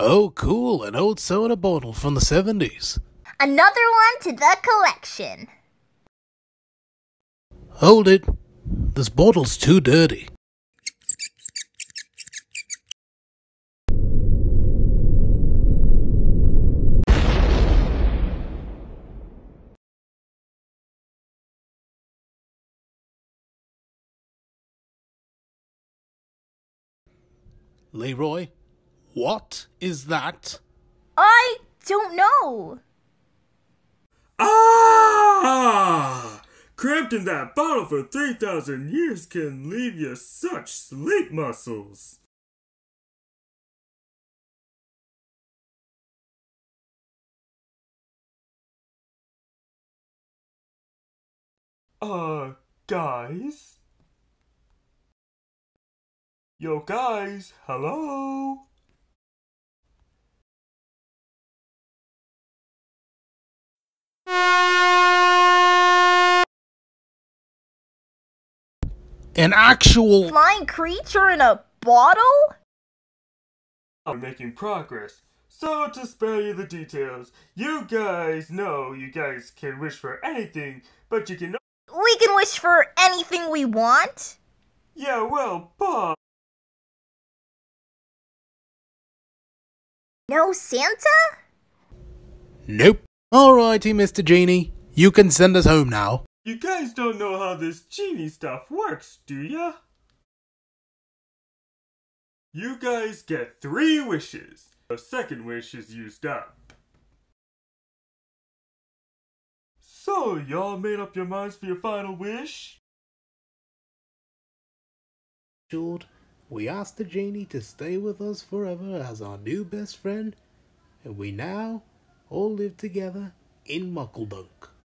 Oh, cool, an old soda bottle from the 70s. Another one to the collection. Hold it. This bottle's too dirty. Leroy, what is that? I don't know. Ah! Cramped in that bottle for 3,000 years can leave you such sleep muscles. Uh, guys? Yo, guys, hello? An actual. Flying creature in a bottle? I'm making progress. So, to spare you the details, you guys know you guys can wish for anything, but you can. We can wish for anything we want. Yeah, well, but. No Santa? Nope. Alrighty, Mr. Genie. You can send us home now. You guys don't know how this genie stuff works, do ya? You guys get three wishes. The second wish is used up. So, y'all made up your minds for your final wish? Jude, we asked the genie to stay with us forever as our new best friend, and we now all live together in Muckledunk.